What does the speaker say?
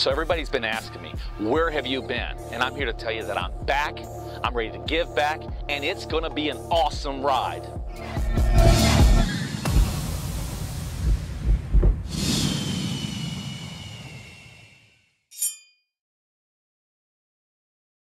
So everybody's been asking me, where have you been? And I'm here to tell you that I'm back, I'm ready to give back, and it's gonna be an awesome ride.